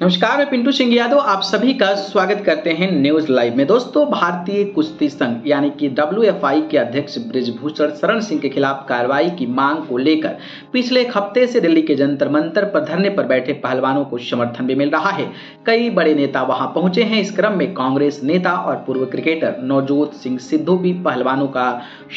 नमस्कार, मैं पिंटू सिंह यादव, आप सभी का स्वागत करते हैं न्यूज़ लाइव में। दोस्तों, भारतीय कुश्ती संघ, यानी कि डब्ल्यूएफआई के अध्यक्ष ब्रिजभूषण शरण सिंह के खिलाफ कार्रवाई की मांग को लेकर पिछले एक हफ़्ते से दिल्ली के जंतर मंतर पर धरने पर बैठे पहलवानों को समर्थन भी मिल रहा है। कई बड़े नेता वहाँ पहुँचे हैं। इस क्रम में कांग्रेस नेता और पूर्व क्रिकेटर नवजोत सिंह सिद्धू भी पहलवानों का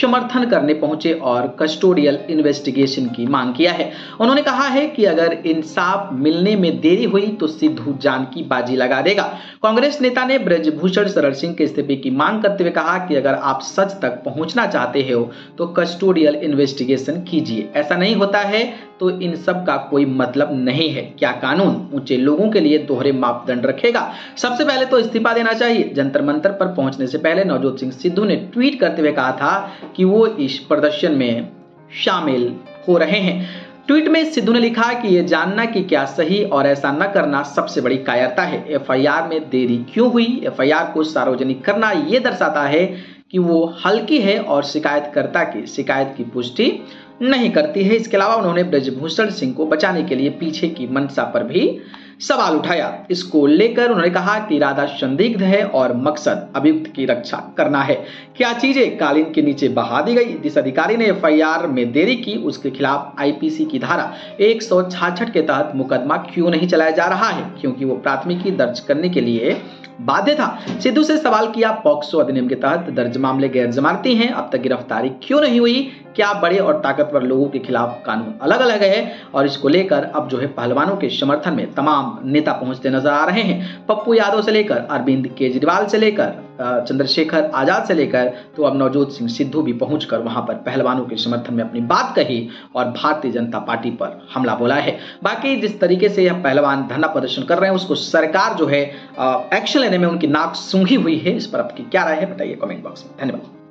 समर्थन करने पहुँचे और कस्टोडियल इन्वेस्टिगेशन की मांग किया है। उन्होंने कहा है कि अगर इंसाफ मिलने में देरी हुई तो सिद्धू जान की बाजी लगा देगा। कांग्रेस नेता ने ब्रजभूषण शरण सिंह के इस्तीफे की मांग करते हुए कहा कि अगर आप सच तक पहुँचना चाहते हो तो कस्टोडियल इन्वेस्टिगेशन कीजिए। ऐसा नहीं होता है तो इन सब का कोई मतलब नहीं है। क्या कानून ऊँचे लोगों के लिए दोहरे मापदंड रखेगा? सबसे पहले तो इस्तीफा देना चाहिए। जंतर मंतर पर पहुँचने से पहले नवजोत सिंह सिद्धू ने ट्वीट करते हुए कहा था कि वो इस प्रदर्शन में शामिल हो रहे हैं। ट्वीट में सिद्धू ने लिखा कि यह जानना कि क्या सही और ऐसा न करना सबसे बड़ी कायरता है। एफआईआर में देरी क्यों हुई? एफआईआर को सार्वजनिक करना ये दर्शाता है कि वो हल्की है और शिकायतकर्ता की, शिकायत की पुष्टि नहीं करती है। इसके अलावा उन्होंने ब्रजभूषण सिंह को बचाने के लिए पीछे की मंशा पर भी सवाल उठाया। इसको लेकर उन्होंने कहा कि इरादा संदिग्ध है और मकसद अभियुक्त की रक्षा करना है। क्या चीज़ें कालीन के नीचे बहा दी गई? जिस अधिकारी ने एफआईआर में देरी की, उसके खिलाफ आईपीसी की धारा एक के तहत मुकदमा क्यों नहीं चलाया जा रहा है? क्योंकि वो प्राथमिकी दर्ज करने के लिए बाध्य था। सिद्धू से सवाल किया पॉक्सो अधिनियम के तहत दर्ज मामले गैर जमानती हैं। अब तक गिरफ्तारी क्यों नहीं हुई? क्या बड़े और ताकतवर लोगों के खिलाफ कानून अलग अलग है? और इसको लेकर अब जो है पहलवानों के समर्थन में तमाम नेता पहुँचते नज़र आ रहे हैं। पप्पू यादव से लेकर अरविंद केजरीवाल से लेकर चंद्रशेखर आज़ाद से लेकर तो अब नवजोत सिंह सिद्धू भी पहुंचकर वहाँ पर पहलवानों के समर्थन में अपनी बात कही और भारतीय जनता पार्टी पर हमला बोला है। बाकी जिस तरीके से यह पहलवान धरना प्रदर्शन कर रहे हैं, उसको सरकार जो है एक्शन लेने में उनकी नाक सूंघी हुई है। इस पर आपकी क्या राय है, बताइए कमेंट बॉक्स में। धन्यवाद।